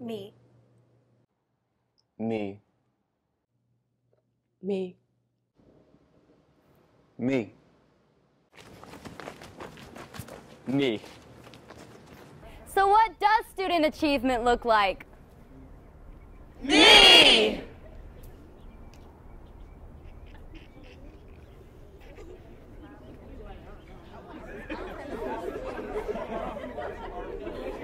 Me. Me. Me. Me. Me. So what does student achievement look like?